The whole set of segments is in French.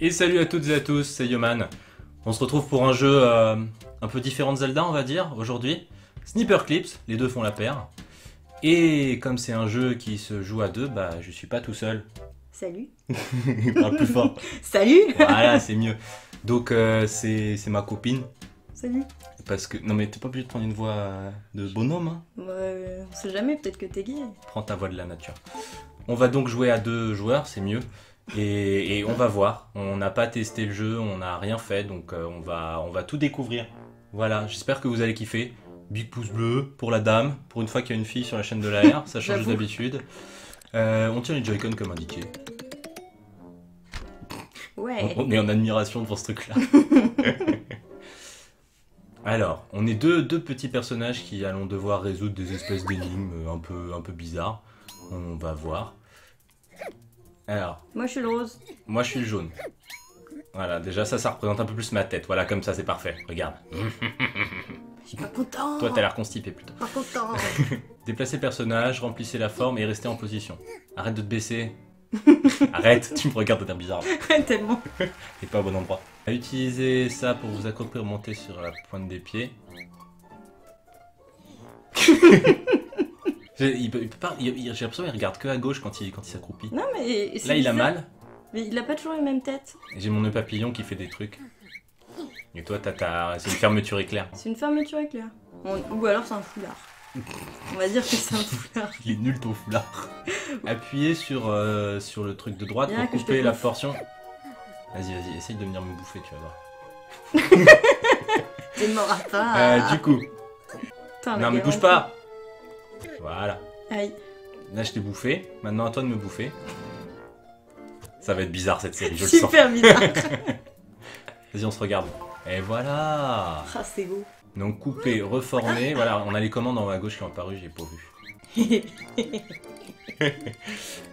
Et salut à toutes et à tous, c'est Yoman. On se retrouve pour un jeu euh, un peu différent de Zelda, on va dire, aujourd'hui. Sniper Clips, les deux font la paire. Et comme c'est un jeu qui se joue à deux, bah je suis pas tout seul. Salut. Parle plus fort. Salut. Voilà, c'est mieux. Donc euh, c'est ma copine. Salut. Parce que. Non mais t'es pas obligé de prendre une voix de bonhomme, hein. Euh, on sait jamais, peut-être que t'es gay. Prends ta voix de la nature. On va donc jouer à deux joueurs, c'est mieux. Et, et on va voir. On n'a pas testé le jeu, on n'a rien fait, donc euh, on, va, on va tout découvrir. Voilà, j'espère que vous allez kiffer. Big pouce bleu pour la dame, pour une fois qu'il y a une fille sur la chaîne de l'AR, ça change d'habitude. Euh, on tient les Joy-Con comme indiqué. Ouais. On est en admiration devant ce truc-là. Alors, on est deux, deux petits personnages qui allons devoir résoudre des espèces d'énigmes euh, un peu, un peu bizarres. On va voir. Alors, Moi, je suis le rose. moi je suis le jaune. Voilà, déjà ça, ça représente un peu plus ma tête. Voilà, comme ça, c'est parfait. Regarde. Je suis pas content. Toi, t'as l'air constipé plutôt. Pas content. Déplacez le personnage, remplissez la forme et restez en position. Arrête de te baisser. Arrête, tu me regardes d'un bizarre. Tellement. T'es pas au bon endroit. Utilisez ça pour vous accroupir, monter sur la pointe des pieds. J'ai il peut- il peut pas- il- il- j'ai l'impression qu'il regarde que à gauche quand il, quand il s'accroupit. Non, mais. Là, il a mal. Mais il a pas toujours les mêmes têtes. J'ai mon nœud papillon qui fait des trucs. Et toi, t'as ta... c'est une fermeture éclair. C'est une fermeture éclair. On- Ou alors c'est un foulard. On va dire que c'est un foulard. Il est nul ton foulard. Appuyez sur, euh, sur le truc de droite pour couper la portion. Vas-y, vas-y, essaye de venir me bouffer, tu vas voir. Il m'aura pas. Euh, du coup, Putain, non mais bouge pas Voilà. Aïe. Là, je t'ai bouffé. Maintenant, à toi de me bouffer. Ça va être bizarre cette série, je le sens. Super bizarre. Vas-y, on se regarde. Et voilà Ah, c'est beau. Donc, couper, reformer. Voilà, on a les commandes en haut à gauche qui ont apparu, j'ai pas vu.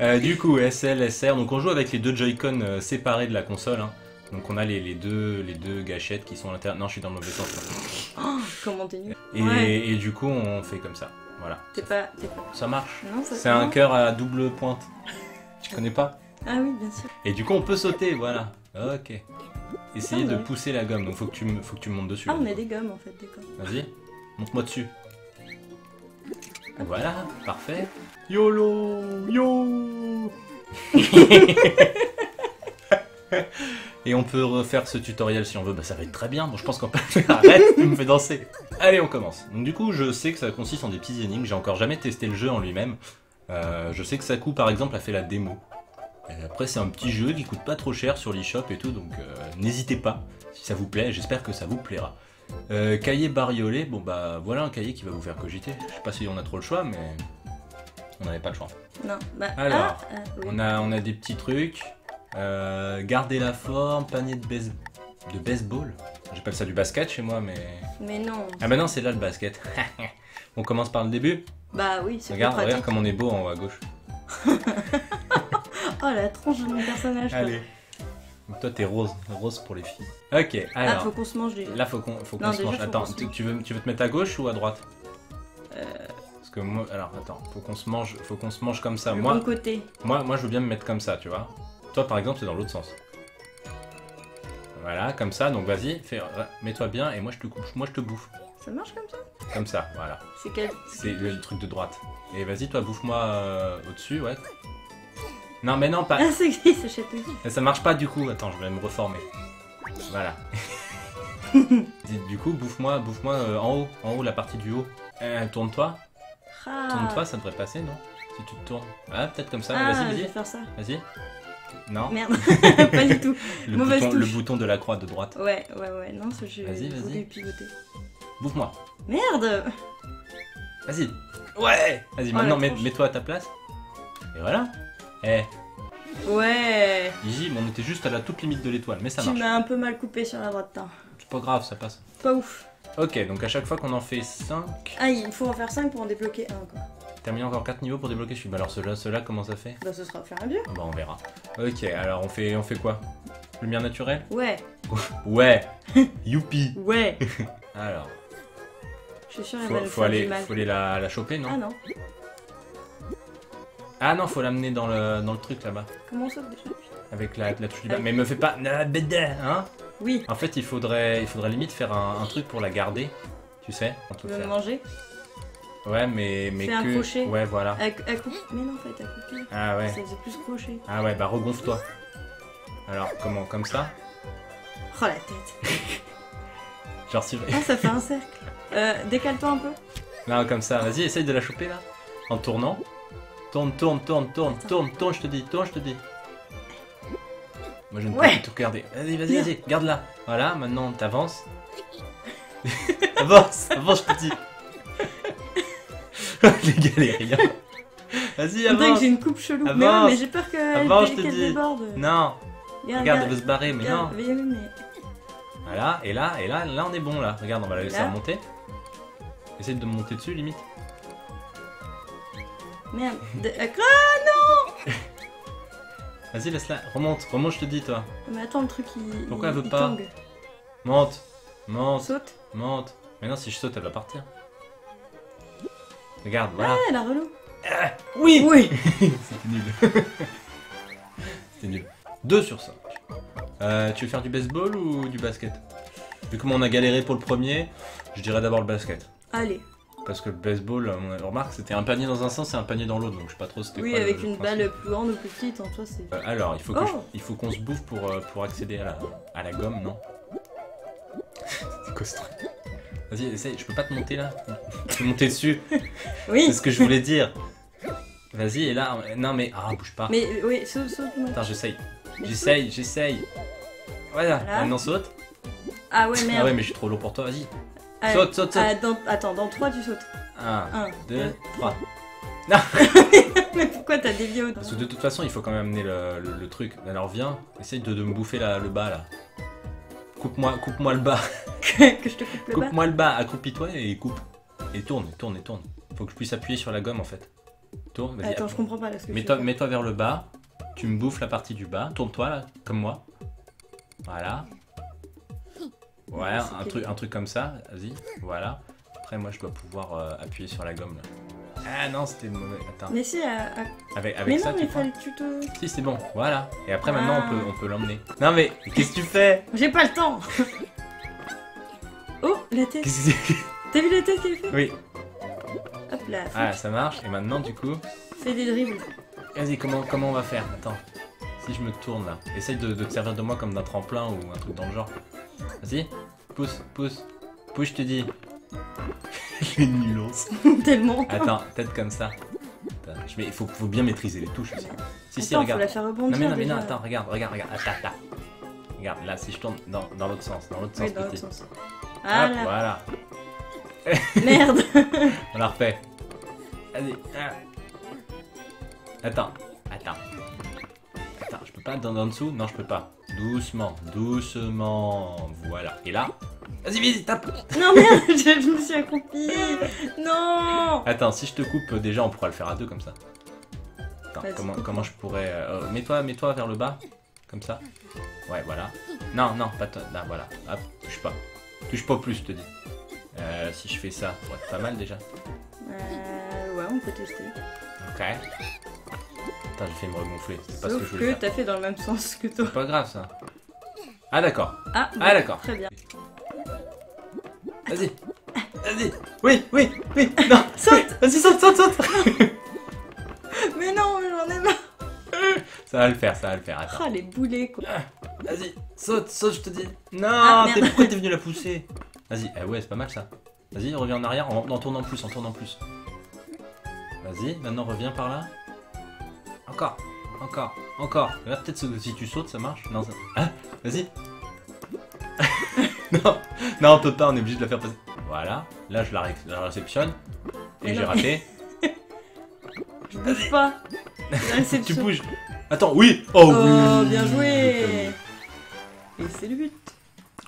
Euh, du coup, SL, SR. Donc, on joue avec les deux Joy-Con euh, séparés de la console. hein. Donc, on a les, les deux, les deux gâchettes qui sont à l'intérieur. Non, je suis dans le mauvais sens. Oh, comment t'es nul. Et, Ouais. et du coup, on fait comme ça. Voilà. T'es pas. T'es pas. Ça marche. Non, ça C'est un cœur à double pointe. Tu connais pas? Ah oui, bien sûr. Et du coup, on peut sauter, voilà. Ok. Essayez de pousser la gomme, donc faut que tu me, faut que tu me montes dessus. Ah, là. on a des gommes en fait, d'accord. Vas-y, monte-moi dessus. Voilà, parfait. YOLO Yo Et on peut refaire ce tutoriel si on veut, bah ça va être très bien. Bon, je pense qu'on peut. Arrête, tu me fais danser. Allez, on commence. Donc, du coup, je sais que ça consiste en des petits énigmes. J'ai encore jamais testé le jeu en lui-même. Euh, je sais que Saku, par exemple, a fait la démo. Et après, c'est un petit jeu qui coûte pas trop cher sur l'eShop et tout, donc euh, n'hésitez pas si ça vous plaît. J'espère que ça vous plaira. Euh, cahier bariolé, bon bah voilà un cahier qui va vous faire cogiter. Je sais pas si on a trop le choix, mais on n'avait pas le choix. Non, bah. Alors, ah, ah, oui. On a, on a des petits trucs. Euh, garder la forme, panier de, base- de baseball. J'appelle ça du basket chez moi, mais. Mais non. Ah non, c'est là le basket. on commence par le début. Bah oui, c'est Regarde, regarde comme on est beau en haut à gauche. Oh la tronche de mon personnage. Allez. Toi t'es rose, rose pour les filles. Ok, Ah, alors. faut qu'on se mange déjà. Là faut qu'on faut qu'on Non, se mange. Attends, tu veux, tu veux te mettre à gauche ou à droite? Euh, Parce que moi, alors attends, faut qu'on se mange, faut qu'on se mange comme ça. le Moi, bon côté. moi, moi, je veux bien me mettre comme ça, tu vois. Toi, par exemple, c'est dans l'autre sens. Voilà, comme ça. Donc vas-y, mets-toi bien et moi je te coupe, moi je te bouffe, Ça marche comme ça? Comme ça. Voilà, C'est quel c'est le, truc de droite. Et vas-y, toi, bouffe-moi euh, au-dessus, ouais. Non, mais non, pas. Ah, c'est qui ce chatouille Mais ça marche pas du coup. Attends, je vais me reformer. Voilà. Du coup, bouffe-moi, bouffe-moi euh, en haut, en haut la partie du haut. Euh, tourne-toi, Ah, tourne-toi, ça devrait passer, non? Si tu te tournes. Ah, peut-être comme ça. ah vas-y, vas-y, vas-y. Non. Merde, pas du tout. Le Mauvaise bouton, le touche. bouton de la croix de droite. Ouais, ouais, ouais, non, ce jeu, Vas-y, vas-y. pivoter. Bouffe-moi. Merde Vas-y. Ouais. Vas-y, Oh, maintenant mets- mets-toi à ta place. Et voilà. Eh, Ouais easy, mais on était juste à la toute limite de l'étoile, mais ça Tu marche. m'as un peu mal coupé sur la droite, hein. C'est pas grave, ça passe. Pas ouf. Ok, donc à chaque fois qu'on en fait 5, Ah, il faut en faire 5 pour en débloquer un, quoi. Mis encore 4 niveaux pour débloquer celui Bah alors ceux-là, ceux-là, comment ça fait? Bah, ce sera au fur et à mesure. Bah on verra. Ok, alors on fait, on fait quoi? Lumière naturelle? Ouais, Ouais Youpi ouais. Alors, Je suis sûre, faut, faut faire aller, faut aller la, la choper, non? Ah non, Ah non, faut l'amener dans le, dans le truc là-bas. comment on saute déjà Putain. avec la, la touche du bas. Mais me fais pas... Hein? Oui, En fait, il faudrait, il faudrait limite faire un, un truc pour la garder. Tu sais veux me faire. manger? Ouais, mais, mais Fais un que... crochet. Ouais, voilà. à, à. Mais non. Ah ouais. Ça faisait plus crochet. Ah ouais, bah regonfle-toi. Alors, comment Comme ça Oh la tête. Genre si... Ah, ça fait un cercle. Euh, décale-toi un peu. Non, comme ça. Vas-y, essaye de la choper, là. En tournant. Tourne, tourne, tourne, tourne, Attends. tourne, tourne, je te dis, tourne, je te dis. Moi, je ne peux plus tout regarder. Vas-y, vas-y, vas-y, garde-la. Voilà, maintenant, t'avances. avance, avance, je te dis. Les galériens. Vas-y, dirait que avance. j'ai une coupe chelou. Mais, Avance. ouais, mais j'ai peur que- Avance, je te qu'elle dis. déborde. Non, Regarde, regarde, elle veut se barrer, mais non. regarde, mais mais- Voilà, et là, et là, là, on est bon, là. Regarde, on va la laisser Là. remonter. Essaye de monter dessus, limite. Merde. De- ah, quoi Vas-y, laisse-la. Remonte, remonte, je te dis, toi. Mais attends, le truc il. Pourquoi il- elle veut pas. Monte, monte, Saute. monte. Mais non, si je saute, elle va partir. Regarde, voilà. Ah, la relou. Oui Oui. C'était nul. C'était nul. 2 sur 5. Euh, tu veux faire du baseball ou du basket? Vu comment on a galéré pour le premier, je dirais d'abord le basket. Allez. Parce que le baseball, on remarque, c'était un panier dans un sens et un panier dans l'autre, donc je sais pas trop c'était Oui, quoi le- avec le une principe. balle plus grande ou plus petite, en toi c'est. Euh, alors, il faut que Oh. il faut qu'on se bouffe pour, euh, pour accéder à la, à la gomme, non? C'est quoi ce truc? Vas-y, essaye, je peux pas te monter là Je peux monter dessus, Oui. c'est ce que je voulais dire. Vas-y, et là, non mais, ah, bouge pas. Mais euh, oui, saute, saute. non. Attends, j'essaye, j'essaye, j'essaye. Voilà, Voilà. maintenant saute. Ah ouais, merde. Ah ouais, mais je suis trop lourd pour toi, vas-y. Allez. Saute, saute, saute. Ah, dans- Attends, dans 3 tu sautes. 1, 1, 2, 3. Mais pourquoi t'as dévié au Parce que de toute façon, il faut quand même amener le, le- le truc. Alors viens, essaye de, de me bouffer la- le bas là. Coupe-moi coupe le bas. que, que je te coupe le bas Coupe-moi le bas, accroupis-toi et coupe. Et tourne, tourne et tourne. Faut que je puisse appuyer sur la gomme en fait. Tourne, vas-y. Attends, je comprends pas là ce que Mets-toi vers le bas. Tu me bouffes la partie du bas. Tourne-toi là, comme moi. Voilà. Ouais, c'est un truc, un truc comme ça. Vas-y, voilà. Après, moi, je dois pouvoir euh, appuyer sur la gomme là. Ah non, c'était le mauvais. Attends. Mais si, à- à- Avec, avec mais ça, non, tu mais prends fallait que tu te. Si, c'est bon. Voilà. Et après, maintenant, Ah. on peut, on peut l'emmener. Non mais, qu'est-ce que tu fais? J'ai pas le temps la tête Qu'est-ce que c'est T'as vu la tête qu'elle fait Oui. Hop là, Ah, ça marche. Et maintenant, du coup, fais des dribbles. vas-y, comment, comment on va faire? Attends. Si je me tourne là, essaye de, de te servir de moi comme d'un tremplin ou un truc dans le genre. Vas-y, pousse, pousse. Pousse, je te dis. Les nulos. Tellement. Attends, peut-être comme ça. Attends, je mets- il faut, faut bien maîtriser les touches aussi. Si, si, Attends, faut regarde. la faire Non, mais non, mais déjà. non, attends, regarde, regarde, regarde. Attends, attends. Regarde, là, si je tourne dans, dans l'autre sens, dans l'autre Oui, sens, dans l'autre petit. sens. Hop, Voilà. voilà. Merde. On la refait. Vas-y. ah. Attends. Attends. Attends, je peux pas dans, en dessous? Non, je peux pas. Doucement, doucement. Voilà. Et là? Vas-y, vite, tape. non, merde, je, je me suis accroupie. Non. Attends, si je te coupe, euh, déjà, on pourra le faire à deux comme ça. Attends, Vas-y, comment, comment je pourrais. euh, mets-toi, mets-toi vers le bas. Comme ça. Ouais, voilà. Non, non, pas toi. Là, voilà. Hop, touche pas. Touche pas plus, je te dis. Euh, si je fais ça, ça pourrait être pas mal déjà. Euh, ouais, on peut tester. Ok. Attends, j'ai fait me regonfler. C'est pas ce que je Sauf voulais que t'as fait dans le même sens que toi. C'est pas grave ça. Ah d'accord. Ah, Ah d'accord. Très bien. Vas-y. Vas-y. Oui, oui, oui. Non, saute. Vas-y, saute, saute, saute. Mais non, j'en ai marre. Ça va le faire, ça va le faire. Attends. Ah, les boulets, quoi. Vas-y, saute, saute, je te dis. Non, Ah, t'es- pourquoi t'es venu la pousser? Vas-y, eh ouais, c'est pas mal ça. Vas-y, reviens en arrière, en, en tournant plus, en tournant plus. Vas-y, maintenant reviens par là. Encore, encore, encore. Là, peut-être si tu sautes, ça marche. Non, ça... Ah, vas-y. non, non, on peut pas, on est obligé de la faire passer. Voilà, là, je la, ré- je la réceptionne. Et j'ai raté. Je bouge pas. Tu bouges. Attends, oui Oh, Oh, oui bien joué. Et c'est le but.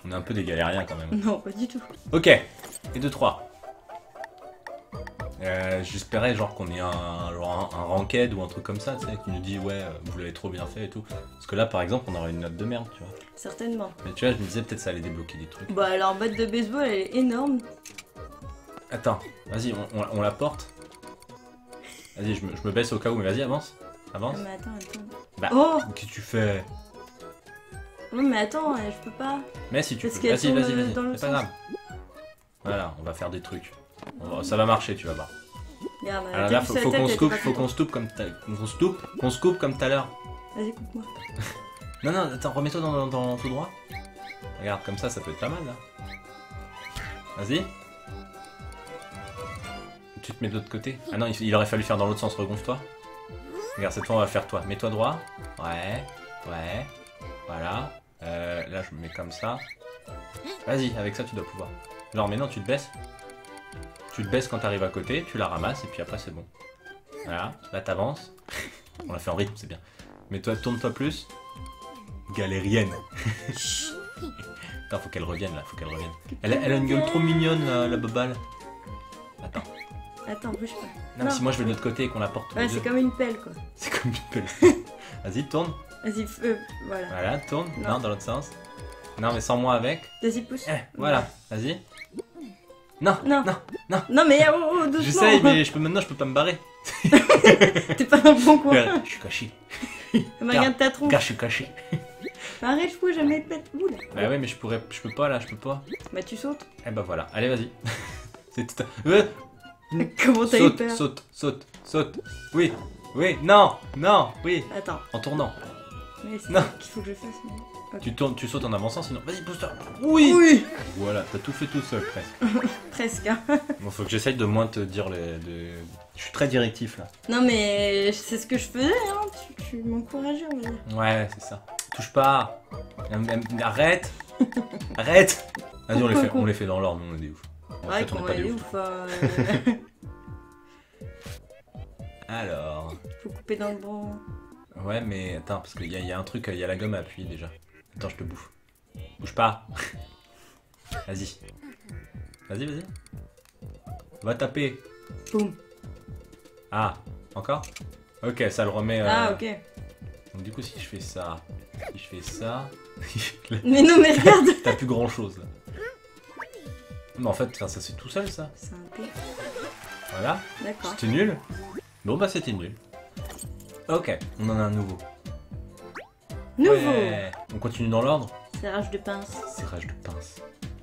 On est un peu des galériens quand même. Non, pas du tout. Ok, et 2, 3. Euh, J'espérais genre qu'on ait un, genre un, un ranked ou un truc comme ça, tu sais, qui nous dit ouais, euh, vous l'avez trop bien fait et tout. Parce que là, par exemple, on aurait une note de merde, tu vois. Certainement. Mais tu vois, je me disais peut-être ça allait débloquer des trucs. Bah, alors, batte de baseball, elle est énorme. Attends, vas-y, on, on- on la porte. Vas-y, je me, je me baisse au cas où, mais vas-y, avance. Avance. Ah, mais attends, attends. Bah. Oh Qu'est-ce que tu fais? Oui, mais attends, je peux pas. Mais si tu Parce peux. Vas-y, vas-y, vas-y. C'est pas grave. Voilà, on va faire des trucs. Va- Ça va marcher, tu vas voir. Regarde, Alors là, faut, qu'on se coupe, faut qu'on se coupe comme qu'on se coupe, qu'on se coupe comme tout à l'heure. Vas-y, coupe-moi. Non, non, attends, remets-toi dans, dans tout droit. Regarde, comme ça, ça peut être pas mal là. Vas-y. Tu te mets de l'autre côté. Ah non, il, il aurait fallu faire dans l'autre sens, regonfle-toi. Regarde, cette fois, on va faire toi. Mets-toi droit. Ouais, ouais. Voilà. Euh, là, je me mets comme ça. Vas-y, avec ça, tu dois pouvoir. Genre, mais non, tu te baisses. Tu te baisses quand t'arrives à côté, tu la ramasses et puis après, c'est bon. Voilà, là, t'avances. on l'a fait en rythme, c'est bien. Mais toi, tourne-toi plus. Galérienne. Attends, faut qu'elle revienne là, faut qu'elle revienne. Elle, a- elle a une gueule trop mignonne, la, la bobale. Attends. Attends, bouge pas. Non, Non. si moi je vais de l'autre côté et qu'on la porte Ouais, c'est comme une pelle, quoi. C'est comme une pelle. Vas-y, tourne. Vas-y, euh, voilà. Voilà, tourne. Non, Non. dans l'autre sens. Non, mais sans moi avec. Vas-y, pousse. Eh, voilà, vas-y. Non, Non. non, non. Non, mais oh, oh, doucement. J'essaye, mais je peux, maintenant je peux pas me barrer. T'es pas dans le bon coin. Regarde, Je suis caché. Mais regarde ta tronche. Gars, je suis caché. Arrête, je peux jamais te mettre boule. Bah ouais, mais je pourrais, je peux pas là, je peux pas. Bah, tu sautes. Eh bah voilà, allez, vas-y. C'est tout. Euh, Comment t'as eu saute, peur saute, saute, saute. Oui, oui, non, non, oui. Attends, En tournant. Mais c'est Non. qu'il faut que je fasse. mais-. Tu tournes, tu sautes en avançant, sinon. Vas-y, pousse-toi. Oui. Oui Voilà, t'as tout fait tout seul presque. Presque. hein. Bon, faut que j'essaye de moins te dire les. Je suis très directif là. Non, mais c'est ce que je faisais, hein. Tu, tu m'encourageais, on va dire. Ouais, c'est ça. Touche pas. Arrête. Arrête. Vas-y, on les fait, on les fait dans l'ordre. Nous, on est des ouf. En Ouais, fait, on est pas des ouf. ouf. euh, Alors. faut couper dans le bon. Ouais, mais attends, parce qu'il y, y a un truc, il y a la gomme à appuyer déjà. Attends, je te bouffe. Bouge pas. Vas-y. Vas-y, vas-y. Va taper. Boum. Ah, encore? Ok, ça le remet. euh, Ah, ok. Donc du coup, si je fais ça, si je fais ça, Mais non, mais regarde t'as plus grand chose là. Mais en fait, ça c'est tout seul ça. C'est un peu. Voilà. D'accord. C'était nul. Bon bah c'était nul. Ok, on en a un nouveau. Nouveau Ouais. On continue dans l'ordre. Serrage de pince. Serrage de pince.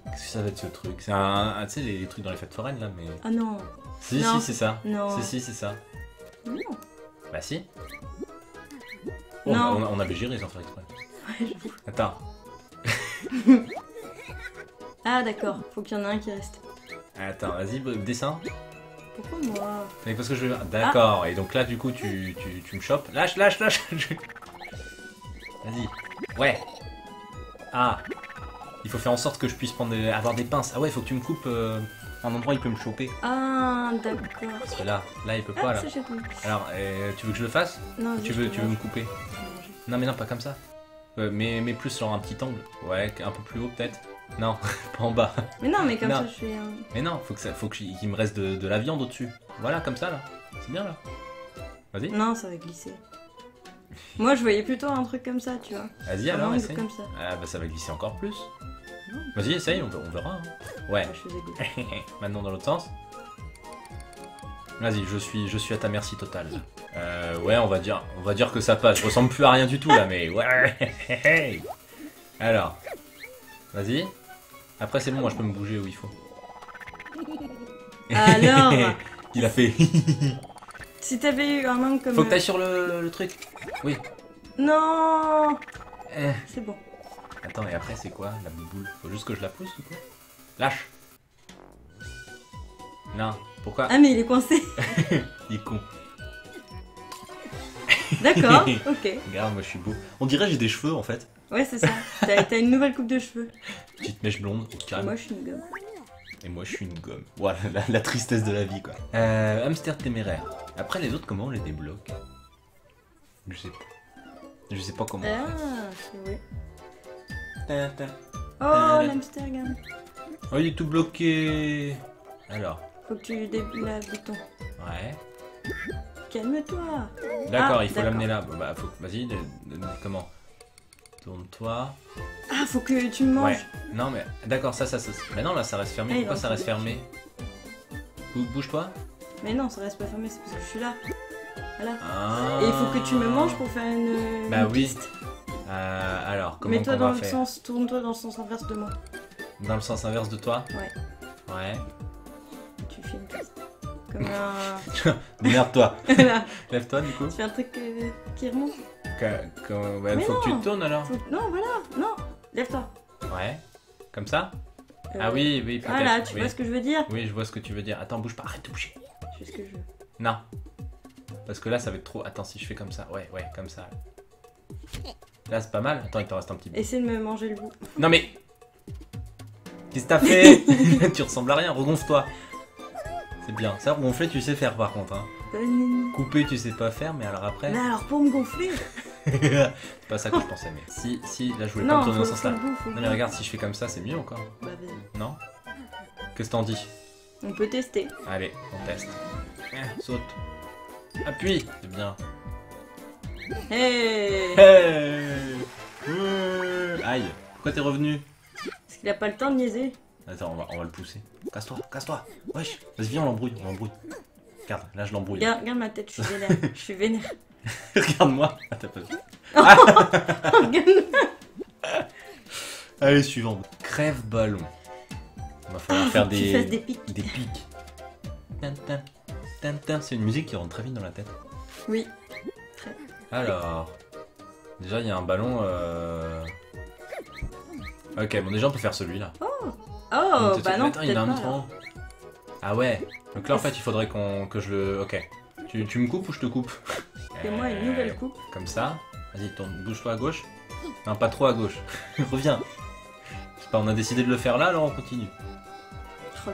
Qu'est-ce que ça va être ce truc? C'est un, un- tu sais les, les trucs dans les fêtes foraines là, mais. Ah non. Si Non. si c'est ça. Non. Si si c'est ça. Non. Bah si. Oh, Non. On, a, on avait géré sans faire exprès. Ouais, j'avoue. Attends. Ah, d'accord. Faut qu'il y en a un qui reste. Attends, vas-y, dessin. Pourquoi moi Mais parce que je. D'accord, et donc là, du coup, tu, tu, tu me chopes. Lâche, lâche, lâche Vas-y. Ouais. Ah. Il faut faire en sorte que je puisse prendre des- avoir des pinces. Ah ouais, il faut que tu me coupes euh, un endroit où il peut me choper. Ah, d'accord. Parce que là, là, il peut pas, Ah, là. Alors, euh, tu veux que je le fasse Non, tu veux, tu veux me couper. Non, mais non, pas comme ça. Euh, mais, mais plus sur un petit angle. Ouais, un peu plus haut, peut-être. Non, pas en bas. Mais non, mais comme Non. ça, je fais un. Mais non, faut que ça, faut qu'il me reste de, de la viande au-dessus. Voilà, comme ça, là. C'est bien, là. Vas-y. Non, ça va glisser. Moi, je voyais plutôt un truc comme ça, tu vois. Vas-y, alors, essaye. comme ça. Ah bah ça va glisser encore plus. Vas-y, essaye, on, on verra. hein. Ouais. Maintenant dans l'autre sens. Vas-y, je suis, je suis à ta merci totale. Euh, ouais, on va dire, on va dire que ça passe. Je ressemble plus à rien du tout là, mais ouais. Alors, vas-y. Après c'est bon, moi je peux me bouger où il faut. Alors Il a fait. Si t'avais eu un angle comme. Faut que t'ailles sur le, le truc. Oui. Non Eh. C'est bon. Attends, et après c'est quoi la boule? Faut juste que je la pousse ou quoi? Lâche. Non. Pourquoi? Ah, mais il est coincé. Il est con. D'accord, ok. Regarde, moi je suis beau. On dirait que j'ai des cheveux en fait. Ouais, c'est ça. T'as une nouvelle coupe de cheveux. Petite mèche blonde, Et carrément. moi, je suis une gomme. Et moi je suis une gomme. Voilà, la, la tristesse de la vie quoi. Euh, hamster téméraire. Après les autres, comment on les débloque? Je sais pas. Je sais pas comment. Ah, c'est vrai. Ta, ta. Oh, l'Amsterdam. Oh, il est tout bloqué. Alors, Faut que tu débules le bouton. ouais. Calme-toi. D'accord, Ah, il faut l'amener là. Bon, bah, faut... Vas-y, de- de- de- comment? Tourne-toi. Ah, faut que tu me manges. Ouais. Non, mais d'accord, ça, ça, ça. Mais non, là, ça reste fermé. Ah, Pourquoi ça reste fermé Bou- Bouge-toi. Mais non, ça reste pas fermé, c'est parce que je suis là. Voilà. Ah. Et il faut que tu me manges pour faire une. Bah une oui. piste. Euh, alors, comment Mets-toi dans va le faire sens, tourne-toi dans le sens inverse de moi. Dans le sens inverse de toi Ouais. Ouais. Tu fais une piste. Comme un. Merde-toi. Lève-toi du coup. tu fais un truc euh, qui remonte. Que- que- Mais faut que non. tu te tournes alors. Faut- Non, voilà, non, lève-toi. Ouais. Comme ça Euh, Ah oui, oui, peut-être. Voilà, tu oui. vois ce que je veux dire Oui, je vois ce que tu veux dire. Attends, bouge pas, arrête de bouger. Je fais ce que je veux. Non. Parce que là, ça va être trop. Attends, si je fais comme ça. Ouais, ouais, comme ça. Là, c'est pas mal. Attends, il t'en reste un petit peu. Essaie de me manger le bout. Non, mais. Qu'est-ce que t'as fait Tu ressembles à rien, regonfle-toi. C'est bien. Ça, gonfler, tu sais faire par contre. Hein. Couper, tu sais pas faire, mais alors après. Mais alors pour me gonfler c'est pas ça que je pensais, mais. Si, si, là, je voulais pas me tourner dans ce sens-là. Non, mais regarde, si je fais comme ça, c'est mieux encore. Bah. Non? Qu'est-ce que t'en dis? On peut tester. Allez, on teste. Saute. Appuie C'est bien. Hey Hey Ouais. Aïe, pourquoi t'es revenu? Parce qu'il a pas le temps de niaiser. Attends, on va, on va le pousser. Casse-toi, casse-toi. Wesh, vas-y, viens, on l'embrouille, on l'embrouille. Regarde, là je l'embrouille. Regarde, regarde ma tête, je suis vénère. je suis vénère. Regarde-moi. Ah, t'as pas vu. Regarde. Allez, suivant. Crève ballon. On va falloir faire que tu des, des pics. des pics. C'est une musique qui rentre très vite dans la tête. Oui. Alors, déjà il y a un ballon. Euh... Ok, bon déjà on peut faire celui-là. Oh, Donc, bah non, Attends, il y peut-être en a un pas. autre en alors. haut. Ah ouais. Donc là en fait il faudrait qu'on que je le. Ok. Tu, tu me coupes ou je te coupe Fais-moi une Euh, nouvelle coupe. Comme ça. Vas-y, tourne, bouge-toi à gauche. Non, pas trop à gauche. Reviens. Sais pas, on a décidé de le faire là, alors on continue. Oh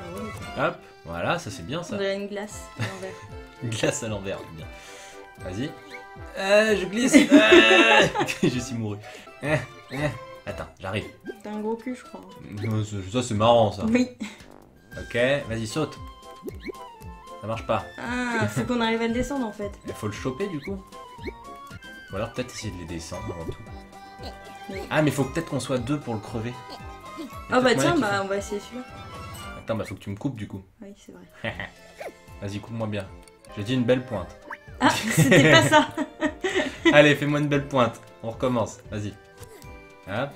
là Hop, voilà, ça c'est bien on ça. dirait une glace à l'envers. Une glace à l'envers, c'est bien. Vas-y. Euh, je glisse. Euh, je suis mouru. Euh, euh. Attends, j'arrive. T'as un gros cul, je crois. C'est- Ça c'est marrant ça. Oui. Ok, vas-y, saute. Ça marche pas. Ah, faut qu'on arrive à le descendre en fait. Il faut le choper du coup. Ou alors peut-être essayer de les descendre avant tout. Oui. Ah, mais faut peut-être qu'on soit deux pour le crever. Il y a Oh bah tiens, bah on va essayer celui-là. Attends, bah faut que tu me coupes du coup. Oui, c'est vrai. Vas-y, coupe-moi bien. J'ai dit une belle pointe. Ah, c'était pas ça. Allez, fais-moi une belle pointe. On recommence. Vas-y. Hop.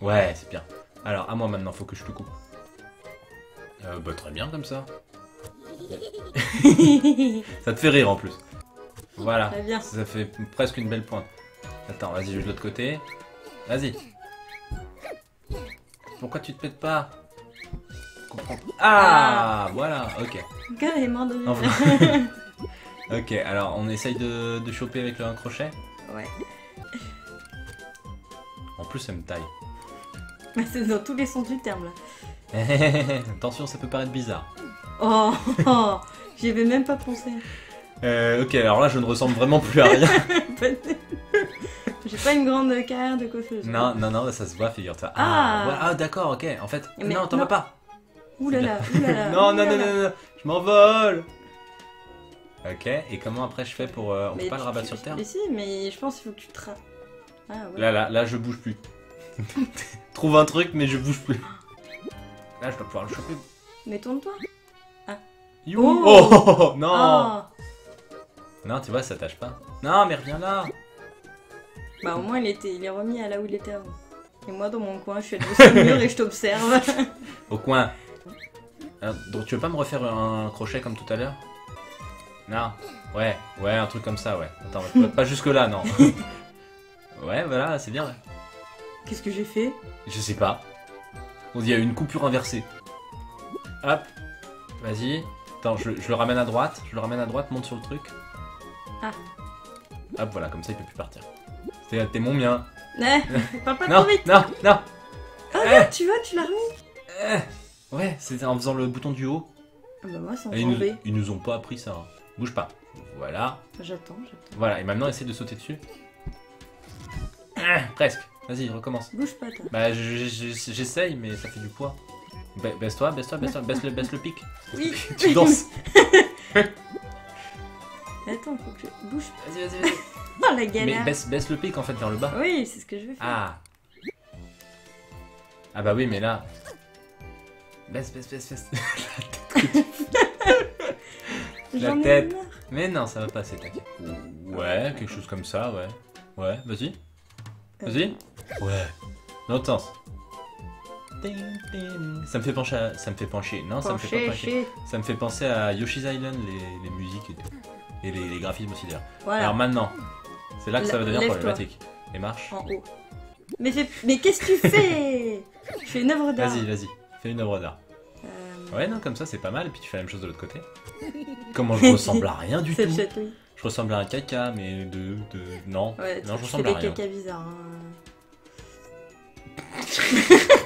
Ouais, c'est bien. Alors, à moi maintenant, faut que je te coupe. Euh, bah, très bien comme ça. Ça te fait rire en plus. Voilà. Bien. Ça fait presque une belle pointe. Attends, vas-y, je vais de l'autre côté. Vas-y. Pourquoi tu te pètes pas Comprends. Ah, Voilà, ok. Carrément de Enfin. Ok, alors on essaye de, de choper avec le un crochet. Ouais. En plus, elle me taille. C'est dans tous les sens du terme là. Attention, ça peut paraître bizarre. Oh, oh j'y avais même pas pensé. Euh, ok, alors là, je ne ressemble vraiment plus à rien. J'ai pas une grande carrière de coiffeuse. non, non, non, ça se voit, figure-toi. Ah, Ah. voilà. Ah, d'accord, ok. En fait, Mais non, t'en vas pas. Ouh là là, ouh là là. non, non, non, non, non, je m'envole. Ok, et comment après je fais pour. euh, on Mais peut pas le rabattre sur terre Mais si, mais je pense qu'il faut que tu te Ah ouais. Là, là, là, je bouge plus. Trouve un truc, mais je bouge plus. Là, je dois pouvoir le choper. Mais tourne-toi. You. Oh. Oh, non Oh. Non, tu vois, ça tâche pas. Non, mais reviens là. Bah au moins il, était, il est remis à là où il était avant. Et moi dans mon coin, je suis adossée au mur et je t'observe. Au coin. Alors, donc, tu veux pas me refaire un crochet comme tout à l'heure? Non. Ouais, ouais, un truc comme ça, ouais. Attends, pas, pas jusque là, non. ouais, voilà, c'est bien. ouais. Qu'est-ce que j'ai fait? Je sais pas. On dit il y a une coupure inversée. Hop. Vas-y. Attends, je, je le ramène à droite. Je le ramène à droite, monte sur le truc. Ah. Hop, voilà, comme ça il peut plus partir. T'es mon mien. Eh, parle pas Non, trop vite non, non. Ah Eh. là, tu vois, tu l'as remis Eh. Ouais, c'était en faisant le bouton du haut. Ah bah moi c'est ils, nous, ils nous ont pas appris ça. hein. Bouge pas. Voilà. J'attends, j'attends. Voilà, et maintenant essaie de sauter dessus. Ah, presque. Vas-y, recommence. Bouge pas toi. Bah, je- je- je- j'essaye, mais ça fait du poids. Ba- Baisse-toi, baisse-toi, baisse-toi, baisse le, baisse le pic. Oui. Tu danses. Attends, faut que je bouge. Vas-y, vas-y, vas-y. Oh la Mais galère baisse, baisse le pic en fait vers le bas. Oui, c'est ce que je vais faire. Ah. Ah bah oui, mais là. Baisse, baisse, baisse, baisse. Ai tête. marre. Mais non, ça va passer, t'inquiète. Ouais, quelque chose comme ça, ouais. Ouais, vas-y. Vas-y. Ouais. Dans l'autre sens. Ça me fait pencher à... Ça me fait pencher. Non, ça me fait pas pencher. Penché, Ça me fait penser à Yoshi's Island, les, les musiques et les, les graphismes aussi d'ailleurs. Voilà, Alors maintenant, c'est là que ça va devenir problématique. Et marche. en haut. Mais, qu'est-ce que tu fais? Je fais une œuvre d'art. Vas-y, vas-y. Fais une œuvre d'art. Euh, Ouais, non, comme ça c'est pas mal. Et puis tu fais la même chose de l'autre côté. Comment je ressemble à rien du tout. Je ressemble à un caca, mais de. de... Non. Ouais, non, je ressemble à des rien. caca bizarres. hein.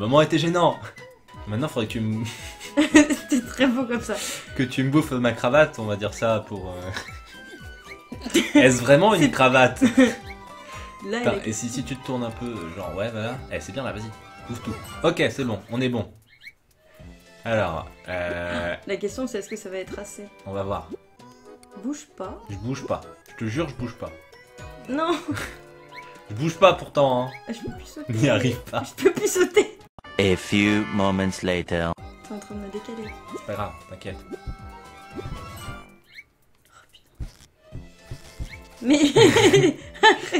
Ce moment était gênant. Maintenant, faudrait que tu me, C'était très beau comme ça. que tu me bouffes ma cravate, on va dire ça pour. euh, Est-ce vraiment une cravate? Là, elle est- Et si, si tu te tournes un peu, genre, ouais, voilà. Eh, c'est bien là, vas-y. Bouffe tout. Ok, c'est bon, on est bon. Alors, euh, La question c'est est-ce que ça va être assez? on va voir. Bouge pas. Je bouge pas. Je te jure, je bouge pas. Non, Je bouge pas pourtant, hein. je peux plus sauter. N'y arrive pas. Je peux plus sauter. A few moments later. T'es en train de me décaler. C'est pas grave, t'inquiète. Mais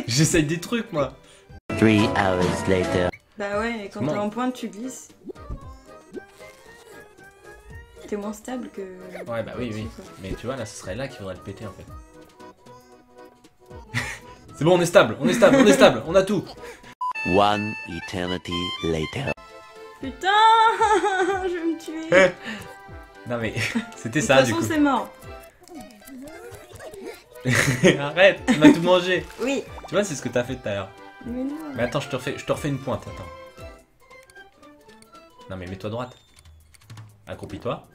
J'essaye des trucs, moi. Three hours later. bah ouais, quand t'es en pointe, tu glisses. T'es moins stable que. Ouais, bah oui, oui. quoi. Mais tu vois, là, ce serait là qu'il faudrait le péter, en fait. c'est bon, on est stable, on est stable, on est stable, on a tout. One eternity later. Putain, je vais me tuer. Eh, Non, mais c'était De ça, toute du façon, coup. c'est mort. Arrête, tu m'as tout mangé. Oui. Tu vois, c'est ce que t'as fait tout à l'heure. Mais non. Mais attends, je te refais, je te refais une pointe, attends. Non mais mets-toi droite. Accroupis-toi.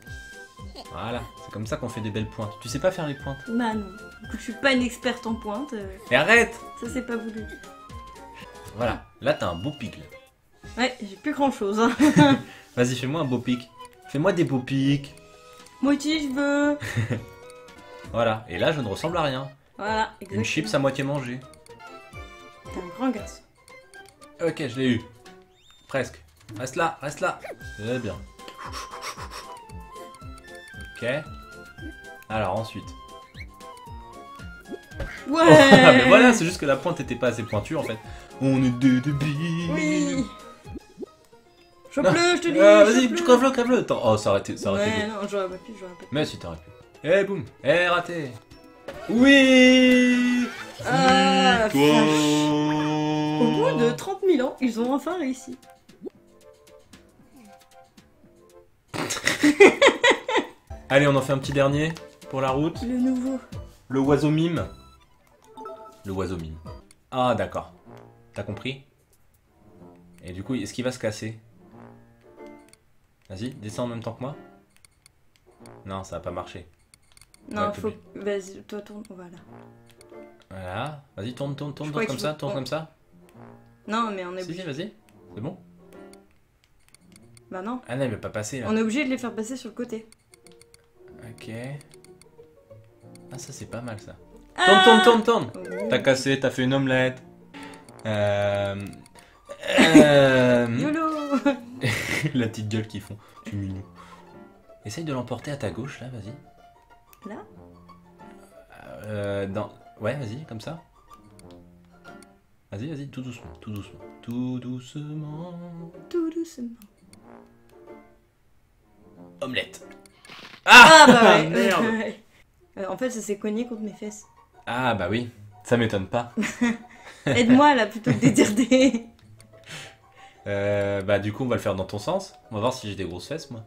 Voilà, c'est comme ça qu'on fait des belles pointes. Tu sais pas faire les pointes? Bah non. Je suis pas une experte en pointe. euh, Et arrête Ça, c'est pas voulu. Voilà, là t'as un beau pic. là. Ouais, j'ai plus grand chose. Hein. Vas-y, fais-moi un beau pic. Fais-moi des beaux pics. Moi aussi, je veux. Voilà, et là je ne ressemble à rien. Voilà, exactement. Une chips à moitié mangée. T'es un grand garçon. Ok, je l'ai eu. Presque. Reste là, reste là. Très bien. Ok. Alors ensuite. Ouais. Mais voilà, c'est juste que la pointe était pas assez pointue en fait. On est deux débiles. Oui. Chope-le, je te dis. Ah, Vas-y, tu crèves-le, crève-le. Attends, Oh, ça aurait été, ça aurait été Ouais, non, j'aurais pas pu, j'aurais pas pu. Mais si t'aurais pu. Eh, boum. Eh, raté. Oui Ah. Au bout de 30 000 ans, ils ont enfin réussi. Allez, on en fait un petit dernier pour la route. Le nouveau. Le oiseau mime. Le oiseau mime. Ah, d'accord. T'as compris? Et du coup, est-ce qu'il va se casser? Vas-y, descends en même temps que moi. Non, ça va pas marcher. Non, faut. Vas-y, toi tourne. Voilà. Voilà. Vas-y, tourne, tourne, tourne, tourne comme ça, tourne comme ça. Non, mais on est Si, si, obligé. vas-y. C'est bon Bah non. Ah non, il va pas passer là. On est obligé de les faire passer sur le côté. Ok. Ah, ça c'est pas mal ça. Ah Tourne, tourne, tourne, tourne. Oh. T'as cassé, t'as fait une omelette. Euh... euh, YOLO La petite gueule qu'ils font. Tu mignon. Essaye de l'emporter à ta gauche là, vas-y. Là? Euh, dans... Ouais, vas-y, comme ça. Vas-y, vas-y, tout doucement, tout doucement. Tout doucement. Tout doucement. Omelette. Ah bah ouais. merde. ouais. Euh, en fait, ça s'est cogné contre mes fesses. Ah bah oui, ça m'étonne pas. Aide-moi là plutôt que de dire des. Euh, bah du coup, on va le faire dans ton sens. On va voir si j'ai des grosses fesses, moi.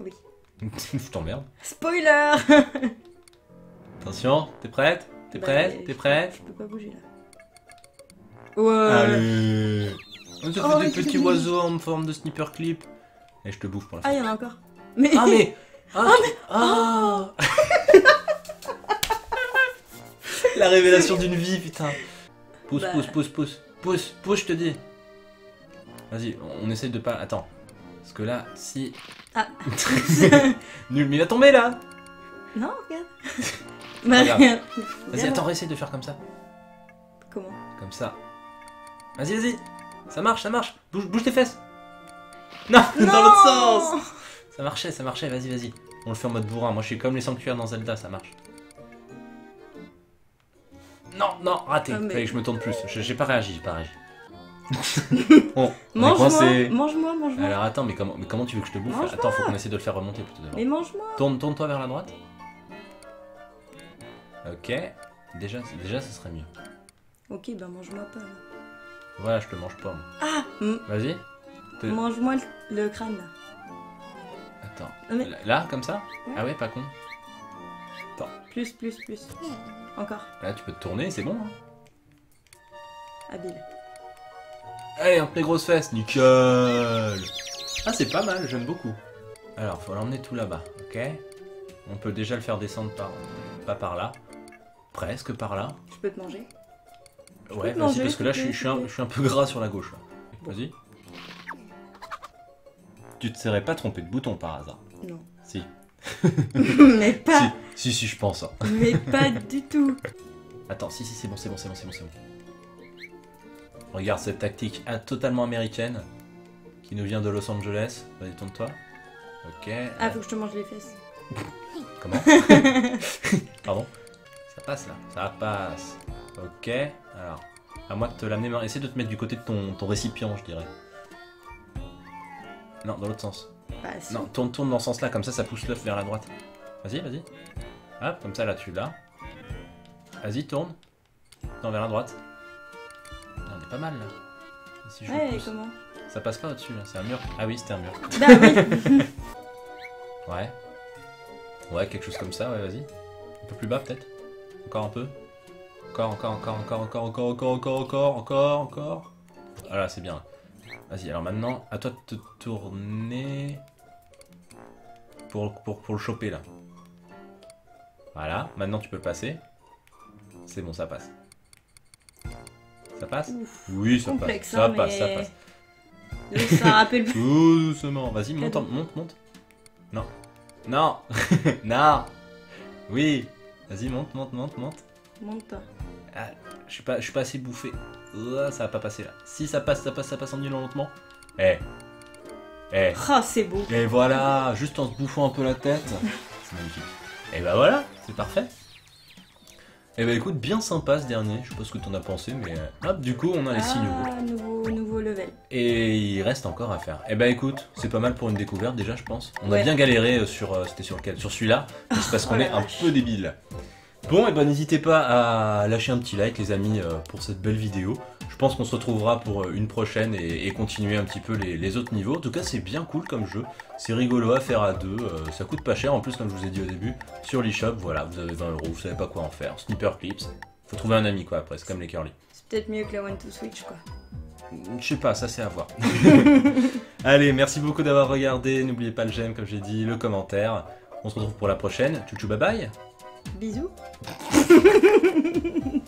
Oui. Je t'emmerde. Spoiler Attention, t'es prête? T'es Bah, prête? je- T'es prête? Je peux pas bouger là. Ouais. Allez On te fait Oh, des petits oiseaux en forme de sniper clip. Et je te bouffe pour la Ah, fin. il y en a encore. Mais. Ah mais Ah, tu- ah La révélation d'une vie, putain Pousse, Bah. pousse, pousse, pousse. Pousse, pousse, je te dis. Vas-y, on essaye de pas... Attends. Parce que là, si... Ah. Nul, mais il va tomber là non, regarde. bah, regarde. Vas-y, attends, essaye de faire comme ça. Comment? Comme ça. Vas-y, vas-y. Ça marche, ça marche. Bouge, bouge tes fesses. Non, dans l'autre sens. Ça marchait, ça marchait, vas-y, vas-y. On le fait en mode bourrin. Moi, je suis comme les sanctuaires dans Zelda, ça marche. Non, non, raté. Ah, mais- Fallait que je me tourne plus. J'ai pas réagi, j'ai pas réagi. On Mange-moi, mange-moi, mange-moi. Alors attends, mais comment, mais comment tu veux que je te bouffe. Attends, faut qu'on essaie de le faire remonter plutôt d'abord. Mais mange-moi. Tourne, tourne-toi vers la droite. Ok. Déjà, déjà, ce serait mieux. Ok, bah mange-moi pas. là. Voilà, je te mange pas. moi. Ah Vas-y. Te- Mange-moi le, le crâne là. Attends. Mais- Là, comme ça? Ouais. Ah ouais, pas con. Plus, plus, plus. Encore. Là, tu peux te tourner, c'est bon. Hein. Habile. Allez, entre les grosses fesses, nickel Ah, c'est pas mal, j'aime beaucoup. Alors, faut l'emmener tout là-bas, ok? On peut déjà le faire descendre par... pas par là. Presque par là. Je peux te manger Ouais, vas-y, parce que là, je suis, je, un, plaît. je suis un peu gras sur la gauche, là. Vas-y. Tu te serais pas trompé de bouton par hasard? Non. Si. mais pas. Si, si, si, je pense. hein. Mais pas du tout. Attends, si, si, c'est bon, c'est bon, c'est bon, c'est bon, c'est bon. Regarde cette tactique totalement américaine qui nous vient de Los Angeles. Vas-y, tourne-toi. Ok. Ah, faut que je te mange les fesses. Comment Pardon Ça passe là, ça passe. Ok. Alors, à moi de te l'amener. Essaie de te mettre du côté de ton, ton récipient, je dirais. Non, dans l'autre sens. Bah, si. Non, tourne, tourne dans ce sens-là, comme ça, ça pousse l'œuf vers la droite. Vas-y, vas-y. Hop, comme ça, là, tu l'as. Vas-y, tourne. Non, vers la droite. Pas mal, là. Si je le Ouais, pousse comment Ça passe pas au-dessus, là. C'est un mur. Ah oui, c'était un mur. Bah oui. Ouais. Ouais, quelque chose comme ça, ouais, vas-y. Un peu plus bas, peut-être. Encore un peu. Encore, encore, encore, encore, encore, encore, encore, encore, encore, encore, encore. Voilà, c'est bien. Vas-y, alors maintenant, à toi de te tourner. Pour, pour, pour le choper, là. Voilà, maintenant tu peux passer. C'est bon, ça passe. Ça passe Ouf. Oui, ça Complexe, passe. Ça hein, passe, ça passe. Ça rappelle plus. Tout doucement. Vas-y, monte, en- monte, monte. Non. Non. non. Oui. Vas-y, monte, monte, monte, monte. Monte pas. Ah, je suis pas, je suis pas assez bouffé. Ouah, ça va pas passer là. Si ça passe, ça passe, ça passe en nul lentement. Eh. Eh. Oh, c'est beau. Et voilà, juste en se bouffant un peu la tête. C'est magnifique. Et bah voilà, c'est parfait. Et bah écoute, bien sympa ce dernier. Je sais pas ce que t'en as pensé, mais euh, hop, du coup, on a les six nouveaux. Ah, nouveau, nouveau level. Et il reste encore à faire. Et bah écoute, c'est pas mal pour une découverte déjà, je pense. On a bien galéré euh, sur. euh, C'était sur lequel? Sur celui-là. parce qu'on Oh est un peu débile. Bon, et bah n'hésitez pas à lâcher un petit like, les amis, euh, pour cette belle vidéo. Je pense qu'on se retrouvera pour euh, une prochaine et, et continuer un petit peu les, les autres niveaux. En tout cas, c'est bien cool comme jeu. C'est rigolo à faire à deux. euh, ça coûte pas cher. En plus, comme je vous ai dit au début, sur l'eShop, voilà, vous avez 20 euros, vous savez pas quoi en faire. Sniper clips. Faut trouver un ami quoi après, c'est comme les curly. C'est peut-être mieux que la One to Switch, quoi. Je sais pas, ça c'est à voir. Allez, merci beaucoup d'avoir regardé. N'oubliez pas le j'aime, comme j'ai dit, le commentaire. On se retrouve pour la prochaine. Tchou tchou, bye bye. Bisous.